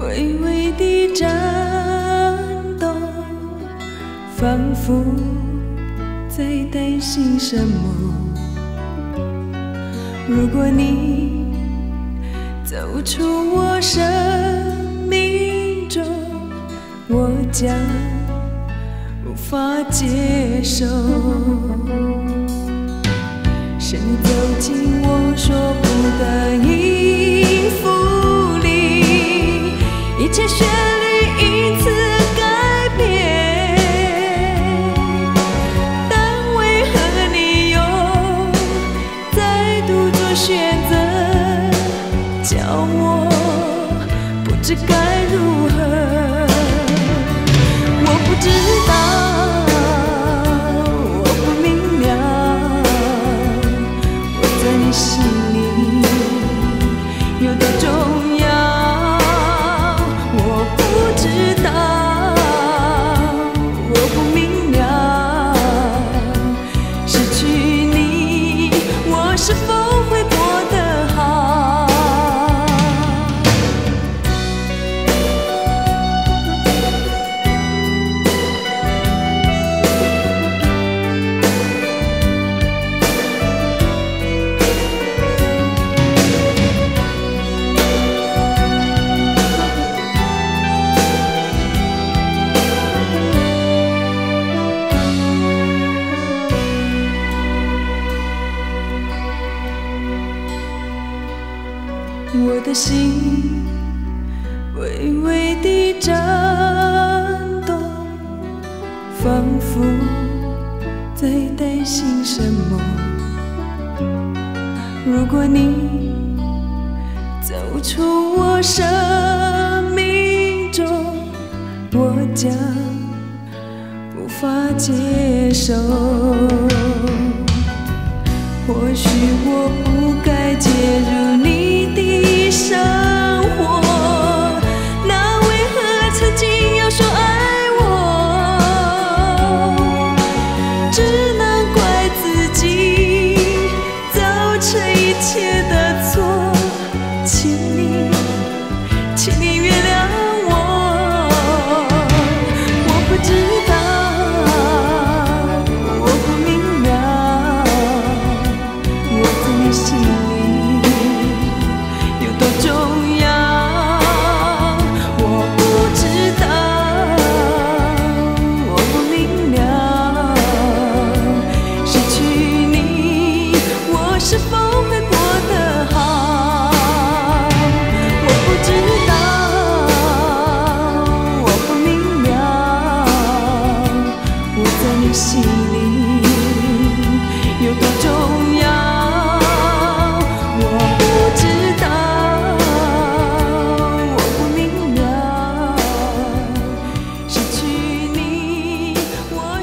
微微的颤抖，仿佛在担心什么。如果你走出我生命中，我将无法接受。是你走进我说不的音一切旋律因此改变。但为何你又再度做选择，叫我不知该如何？我不知道，我不明了，我在你心我的心微微地颤抖，仿佛在担心什么。如果你走出我生命中，我将无法接受。或许我不的错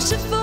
merciful.